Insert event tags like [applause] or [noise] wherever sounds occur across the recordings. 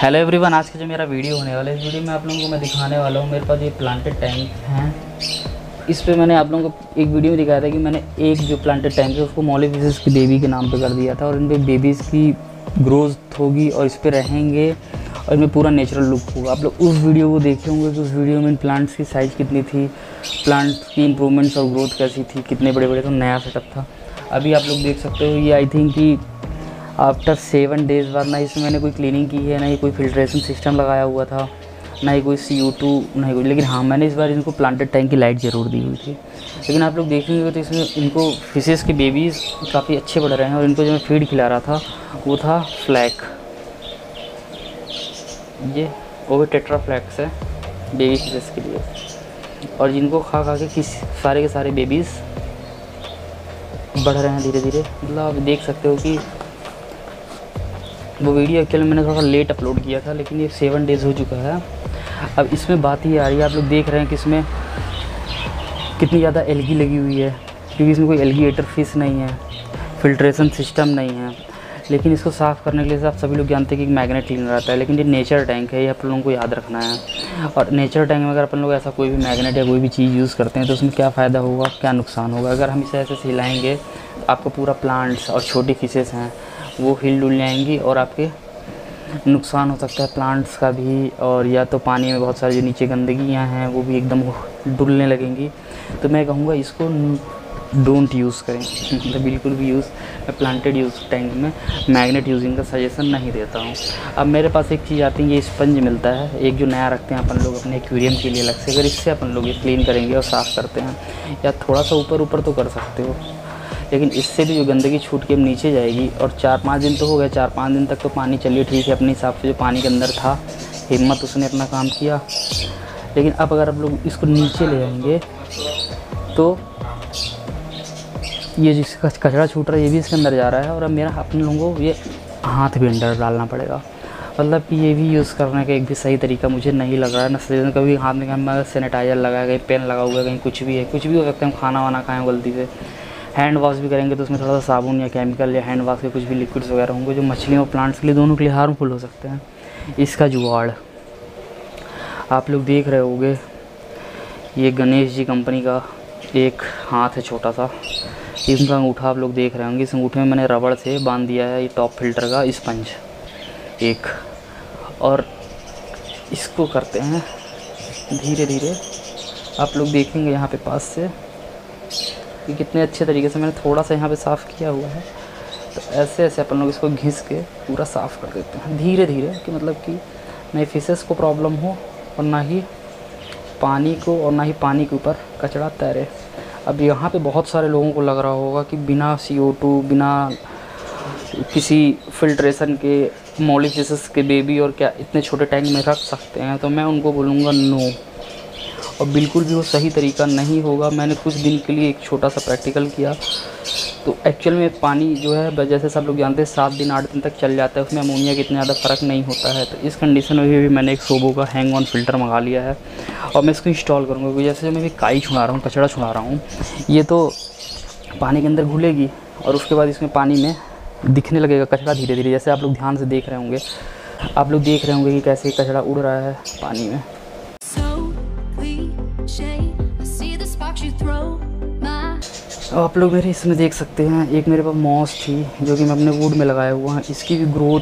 Hello everyone आज के जो मेरा वीडियो होने वाला है, इस वीडियो में आप लोगों को मैं दिखाने वाला हूँ, मेरे पास ये प्लांटेड टैंक हैं। इस पे मैंने आप लोगों को एक वीडियो में दिखाया था कि मैंने एक जो प्लांटेड टैंक है, उसको मॉलिफिस की बेबी के नाम पे कर दिया था और इन पर बेबीज़ की ग्रोथ होगी और इस पर रहेंगे और इनमें पूरा नेचुरल लुक होगा। आप लोग उस वीडियो को देखे होंगे कि उस वीडियो में इन प्लांट्स की साइज़ कितनी थी प्लांट्स की इम्प्रूवमेंट्स और ग्रोथ कैसी थी, कितने बड़े बड़े तो नया सेटअप था। अभी आप लोग देख सकते हो, ये आई थिंक कि आफ्टर सेवन डेज़ बाद ना इसमें मैंने कोई क्लीनिंग की है, ना ही कोई फिल्ट्रेशन सिस्टम लगाया हुआ था, ना ही कोई सी ओ टू ना ही कोई, लेकिन हाँ मैंने इस बार इनको प्लांटेड टैंक की लाइट ज़रूर दी हुई थी। लेकिन आप लोग देखेंगे तो इसमें इनको फिशेज़ के बेबीज़ काफ़ी अच्छे बढ़ रहे हैं और इनको जो मैं फ़ीड खिला रहा था, वो था फ्लैक ये वो भी टेट्रा फ्लैक्स है बेबी फिशेज़ के लिए। और जिनको खा खा के किस, सारे के सारे बेबीज़ बढ़ रहे हैं धीरे धीरे। मतलब आप देख सकते हो कि वो वीडियो एक्चुअली मैंने थोड़ा लेट अपलोड किया था, लेकिन ये सेवन डेज़ हो चुका है। अब इसमें बात ही आ रही है, आप लोग देख रहे हैं कि इसमें कितनी ज़्यादा एलगी लगी हुई है, क्योंकि इसमें कोई एलगी एटर फ़िश नहीं है फिल्ट्रेशन सिस्टम नहीं है। लेकिन इसको साफ़ करने के लिए आप सभी लोग जानते हैं कि मैग्नेट क्लीनर आता है, लेकिन ये नेचर टैंक है, ये आप लोगों को याद रखना है। और नेचर टैंक में अगर अपन लोग ऐसा कोई भी मैग्नेट या कोई भी चीज़ यूज़ करते हैं तो उसमें क्या फ़ायदा होगा, क्या नुकसान होगा? अगर हम इसे ऐसे सिलाएँगे तो आपका पूरा प्लांट्स और छोटी फिशेस हैं, वो हिल डुल जाएँगी और आपके नुकसान हो सकता है प्लांट्स का भी, और या तो पानी में बहुत सारी जो नीचे गंदगियाँ हैं, वो भी एकदम डुलने लगेंगी। तो मैं कहूँगा इसको डोंट यूज़ करें। [laughs] मतलब बिल्कुल भी यूज़ प्लांटेड यूज़ टैंक में मैग्नेट यूजिंग का सजेशन नहीं देता हूँ। अब मेरे पास एक चीज़ आती है, ये स्पंज मिलता है। एक जो नया रखते हैं अपन लोग अपने एक्वेरियम के लिए अलग से, अगर इससे अपन लोग ये क्लीन करेंगे और साफ़ करते हैं, या थोड़ा सा ऊपर ऊपर तो कर सकते हो। लेकिन इससे भी जो गंदगी छूट के नीचे जाएगी, और चार पाँच दिन तो हो गया चार पाँच दिन तक तो पानी चलिए, ठीक है, अपने हिसाब से जो पानी के अंदर था, हिम्मत उसने अपना काम किया। लेकिन अब अगर आप लोग इसको नीचे ले आएँगे तो ये जिसका कचरा छूट रहा है, ये भी इसके अंदर जा रहा है और अब मेरा अपने लोगों को ये हाथ भी अंदर डालना पड़ेगा। मतलब कि ये भी यूज़ करने का एक भी सही तरीका मुझे नहीं लग रहा है। ना कभी हाथ में कहीं सैनिटाइज़र लगाया कहीं पेन लगा हुआ है, कहीं कुछ भी है, कुछ भी हो सकता है, हम खाना वाना खाएँ गलती से। हैंड वॉश भी करेंगे तो उसमें थोड़ा सा साबुन या केमिकल या हैंड वॉश के कुछ भी लिक्विड्स वगैरह होंगे जो मछलियों और प्लांट्स के लिए दोनों के लिए हार्मफुल हो सकते हैं। इसका जुगाड़। आप लोग देख रहे होंगे, ये गणेश जी कंपनी का एक हाथ है छोटा सा। इनका अंगूठा आप लोग देख रहे होंगे। इस अंगूठे में मैंने रबड़ से बाँध दिया है, ये टॉप फ़िल्टर का स्पंज एक। और इसको करते हैं धीरे धीरे आप लोग देखेंगे यहाँ पे पास से कि कितने अच्छे तरीके से मैंने थोड़ा सा यहाँ पे साफ़ किया हुआ है। तो ऐसे ऐसे अपन लोग इसको घिस के पूरा साफ़ कर देते हैं। धीरे धीरे कि मतलब कि ना ही फिशेस को प्रॉब्लम हो और ना ही पानी को और ना ही पानी के ऊपर कचरा तैरे। अब यहाँ पे बहुत सारे लोगों को लग रहा होगा कि बिना सी बिना किसी फिल्ट्रेशन के मोलिशस के बेबी और क्या इतने छोटे टैंक में रख सकते हैं तो मैं उनको बोलूँगा नो और बिल्कुल भी वो सही तरीका नहीं होगा। मैंने कुछ दिन के लिए एक छोटा सा प्रैक्टिकल किया। तो एक्चुअल में पानी जो है जैसे सब लोग जानते हैं, सात दिन, आठ दिन तक चल जाता है। उसमें अमोनिया का इतना ज़्यादा फ़र्क नहीं होता है। तो इस कंडीशन में भी मैंने एक सोबो का हैंग ऑन फ़िल्टर मंगा लिया है। और मैं इसको इंस्टॉल करूँगा। क्योंकि जैसे मैं भी काई छुड़ा रहा हूँ, कचड़ा छुड़ा रहा हूँ, ये तो पानी के अंदर घुलेगी और उसके बाद इसमें पानी में दिखने लगेगा कचरा धीरे धीरे जैसे आप लोग ध्यान से देख रहे होंगे, आप लोग देख रहे होंगे कि कैसे कचरा उड़ रहा है पानी में। आप लोग मेरे इसमें देख सकते हैं, एक मेरे पास मॉस थी, जो कि मैं अपने वुड में लगाया हुआ है। इसकी भी ग्रोथ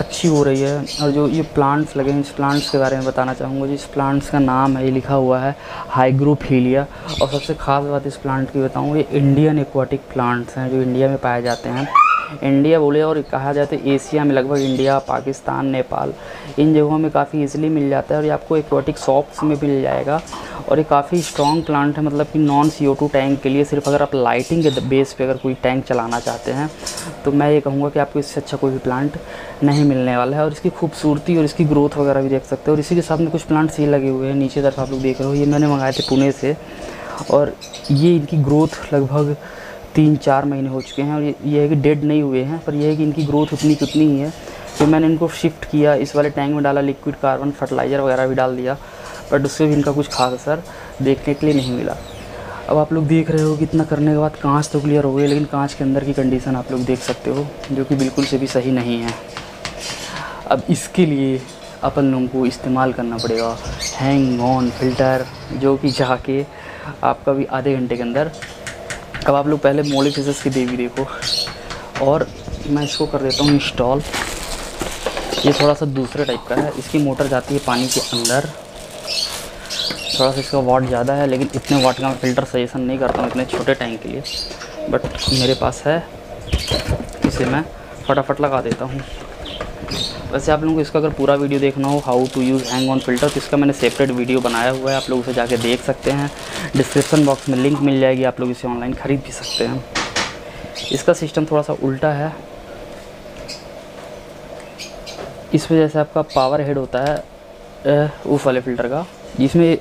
अच्छी हो रही है, और जो ये प्लांट्स लगे हैं, इस प्लांट्स के बारे में बताना चाहूँगा। जिस प्लांट्स का नाम है, ये लिखा हुआ है हाइग्रोफीलिया और सबसे ख़ास बात इस प्लांट की बताऊँ, ये इंडियन एक्वाटिक प्लांट्स हैं, जो इंडिया में पाए जाते हैं। इंडिया बोले और कहा जाए तो एशिया में लगभग इंडिया, पाकिस्तान, नेपाल, इन जगहों में काफ़ी इजीली मिल जाता है और ये आपको एक्वाटिक शॉप्स में मिल जाएगा। और ये काफ़ी स्ट्रॉन्ग प्लांट है मतलब कि नॉन सी टैंक के लिए सिर्फ़ अगर आप लाइटिंग के बेस पे अगर कोई टैंक चलाना चाहते हैं तो मैं ये कहूँगा कि आपको इससे अच्छा कोई भी प्लांट नहीं मिलने वाला है। और इसकी खूबसूरती और इसकी ग्रोथ वगैरह भी देख सकते हो। और इसी के साथ में कुछ प्लांट्स ये लगे हुए हैं, नीचे तरफ़ आप लोग देख रहे हो, ये मैंने मंगाए थे पुणे से। और ये इनकी ग्रोथ लगभग तीन चार महीने हो चुके हैं और ये है कि डेड नहीं हुए हैं, पर यह है कि इनकी ग्रोथ उतनी की उतनी ही है। तो मैंने इनको शिफ्ट किया, इस वाले टैंक में डाला लिक्विड कार्बन फर्टिलाइज़र वगैरह भी डाल दिया बट उससे भी इनका कुछ खास असर देखने के लिए नहीं मिला। अब आप लोग देख रहे हो कि इतना करने के बाद कांच तो क्लियर हो गई लेकिन कांच के अंदर की कंडीशन आप लोग देख सकते हो, जो कि बिल्कुल से भी सही नहीं है। अब इसके लिए अपन लोगों को इस्तेमाल करना पड़ेगा हैंग ऑन फ़िल्टर जो कि जाके आपका भी आधे घंटे के अंदर अब आप लोग पहले मोली फिजस की देवी देखो। और मैं इसको कर देता हूँ इंस्टॉल ये थोड़ा सा दूसरे टाइप का है। इसकी मोटर जाती है पानी के अंदर। थोड़ा सा इसका वाट ज़्यादा है, लेकिन इतने वाट का मैं फ़िल्टर सजेशन नहीं करता हूँ, इतने छोटे टैंक के लिए। बट मेरे पास है। इसे मैं फटाफट लगा देता हूँ। वैसे आप लोगों को इसका अगर पूरा वीडियो देखना हो how to use hang on filter तो इसका मैंने सेपरेट वीडियो बनाया हुआ है, आप लोग उसे जाके देख सकते हैं। डिस्क्रिप्शन बॉक्स में लिंक मिल जाएगी, आप लोग इसे ऑनलाइन ख़रीद भी सकते हैं। इसका सिस्टम थोड़ा सा उल्टा है। इस वजह से आपका पावर हेड होता है उस वाले फ़िल्टर का, जिसमें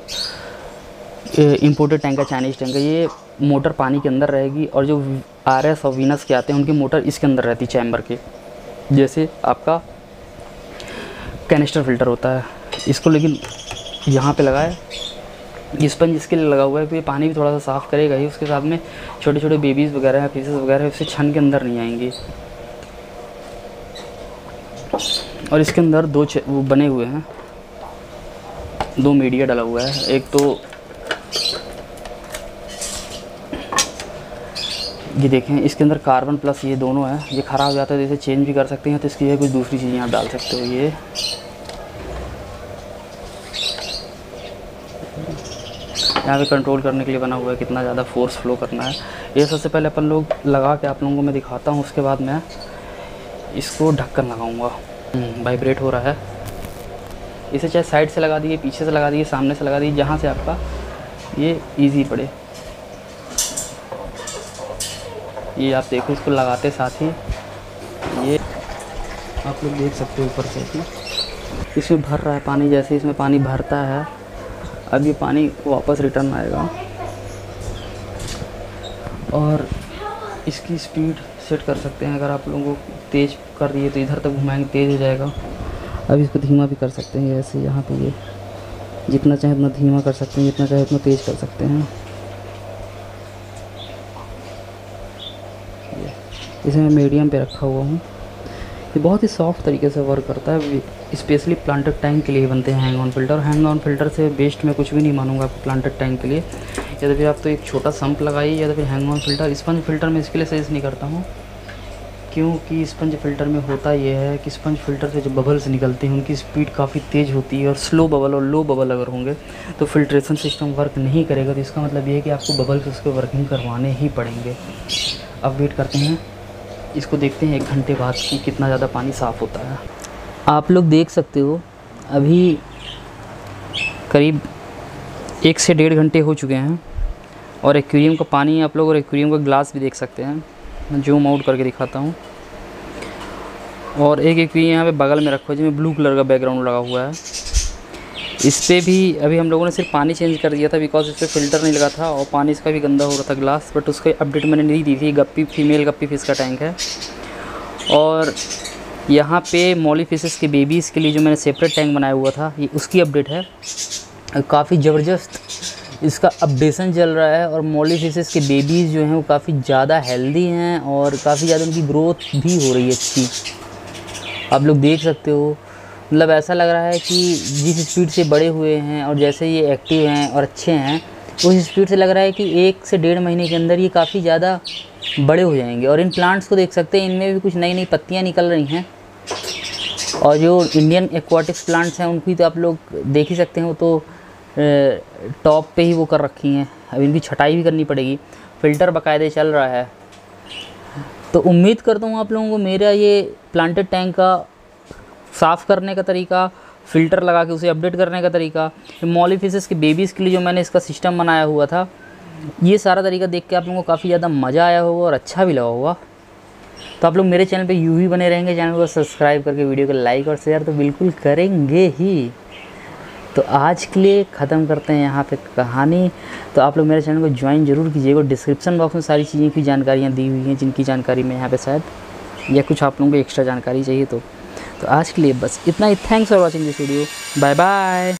इम्पोर्टेड टैंक है चाइनीज़ टैंक है, ये मोटर पानी के अंदर रहेगी, और जो आर एस और वीनस के आते हैं, उनकी मोटर इसके अंदर रहती है चैम्बर के। जैसे आपका कैनिस्टर फ़िल्टर होता है। इसको लेकिन यहाँ पे लगाए स्पंज इसके लिए लगा हुआ है कि पानी भी थोड़ा सा साफ़ करेगा ही। उसके साथ में छोटे छोटे बेबीज़ वगैरह हैं पीसेस वगैरह उससे छन के अंदर नहीं आएँगी। और इसके अंदर दो वो बने हुए हैं। दो मीडिया डला हुआ है। एक तो ये देखें, इसके अंदर कार्बन प्लस ये दोनों है। ये ख़राब हो जाता है जैसे चेंज भी कर सकते हैं। तो इसकी कुछ दूसरी चीज़ें आप डाल सकते हो। ये यहाँ पे कंट्रोल करने के लिए बना हुआ है कितना ज़्यादा फोर्स फ्लो करना है। ये सबसे पहले अपन लोग लगा के आप लोगों को मैं दिखाता हूँ उसके बाद मैं इसको ढक्कन लगाऊँगा। वाइब्रेट हम्म, हो रहा है। इसे चाहे साइड से लगा दिए पीछे से लगा दिए सामने से लगा दिए जहाँ से आपका ये ईजी पड़े। ये आप देखो इसको लगाते साथ ही ये आप लोग देख सकते हो ऊपर से। इसमें भर रहा है पानी जैसे इसमें पानी भरता है अब ये पानी वापस रिटर्न आएगा। और इसकी स्पीड सेट कर सकते हैं। अगर आप लोगों को तेज़ कर दिए तो इधर तक घुमाएँगे, तेज़ हो जाएगा। अब इसको धीमा भी कर सकते हैं, ऐसे यहाँ पे ये जितना चाहे उतना धीमा कर सकते हैं, जितना चाहे उतना तेज़ कर सकते हैं। इसे मैं मीडियम पे रखा हुआ हूँ। ये बहुत ही सॉफ्ट तरीके से वर्क करता है। स्पेशली प्लांटेड टैंक के लिए बनते हैं hang on filter hang on filter से बेस्ट मैं कुछ भी नहीं मानूँगा आपको प्लांटेड टैंक के लिए। या तो फिर आप तो एक छोटा संप लगाइए, या तो फिर hang on filter sponge filter में इसके लिए सजेस्ट नहीं करता हूँ। क्योंकि स्पंज फ़िल्टर में होता ये है कि स्पंज फ़िल्टर से जो बबल्स निकलते हैं, उनकी स्पीड काफ़ी तेज़ होती है और स्लो बबल और लो बबल अगर होंगे तो फिल्ट्रेशन सिस्टम वर्क नहीं करेगा। तो इसका मतलब ये है कि आपको बबल्स उसके वर्किंग करवाने ही पड़ेंगे। अब वेट करते हैं। इसको देखते हैं एक घंटे बाद कि कितना ज़्यादा पानी साफ़ होता है। आप लोग देख सकते हो, अभी करीब एक से डेढ़ घंटे हो चुके हैं और एक्वेरियम का पानी आप लोग और एक्वेरियम का ग्लास भी देख सकते हैं। मैं जूम आउट करके दिखाता हूँ। और एक एक यहाँ पे बगल में रखा है जिसमें ब्लू कलर का बैकग्राउंड लगा हुआ है। इस पर भी अभी हम लोगों ने सिर्फ़ पानी चेंज कर दिया था बिकॉज़ इस पर फ़िल्टर नहीं लगा था और पानी इसका भी गंदा हो रहा था ग्लास बट उसका अपडेट मैंने नहीं दी थी। गप्पी फीमेल गप्पी फ़िश का टैंक है। और यहाँ पे मॉली फिशेस के बेबीज़ के लिए जो मैंने सेपरेट टैंक बनाया हुआ था, ये उसकी अपडेट है। काफ़ी ज़बरदस्त इसका अपडेशन चल रहा है और मॉली फिशेस के बेबीज़ जो हैं वो काफ़ी ज़्यादा हेल्दी हैं और काफ़ी ज़्यादा उनकी ग्रोथ भी हो रही है अच्छी आप लोग देख सकते हो मतलब ऐसा लग रहा है कि जिस स्पीड से बड़े हुए हैं और जैसे ये एक्टिव हैं और अच्छे हैं, उस स्पीड से लग रहा है कि एक से डेढ़ महीने के अंदर ये काफ़ी ज़्यादा बड़े हो जाएँगे। और इन प्लांट्स को देख सकते हैं, इनमें भी कुछ नई नई पत्तियाँ निकल रही हैं। और जो इंडियन एक्वाटिक्स प्लांट्स हैं, उनकी तो आप लोग देख ही सकते हैं, वो तो टॉप पे ही वो कर रखी हैं। अब इनकी छटाई भी करनी पड़ेगी। फ़िल्टर बाकायदे चल रहा है। तो उम्मीद करता हूँ आप लोगों को मेरा ये प्लांटेड टैंक का साफ़ करने का तरीका, फ़िल्टर लगा के उसे अपडेट करने का तरीका मॉलीफिस के बेबीज़ के लिए जो मैंने इसका सिस्टम बनाया हुआ था, ये सारा तरीका देख के आप लोगों को काफ़ी ज़्यादा मज़ा आया होगा और अच्छा भी लगा होगा। तो आप लोग मेरे चैनल पे यूँ ही बने रहेंगे, चैनल को सब्सक्राइब करके वीडियो को लाइक और शेयर तो बिल्कुल करेंगे ही। तो आज के लिए ख़त्म करते हैं यहाँ पे कहानी। तो आप लोग मेरे चैनल को ज्वाइन ज़रूर कीजिएगा डिस्क्रिप्शन बॉक्स में सारी चीज़ें की जानकारियाँ दी हुई हैं, जिनकी जानकारी मैं यहाँ पे शायद या कुछ आप लोगों को एक्स्ट्रा जानकारी चाहिए तो। तो आज के लिए बस इतना ही। Thanks for watching this video bye bye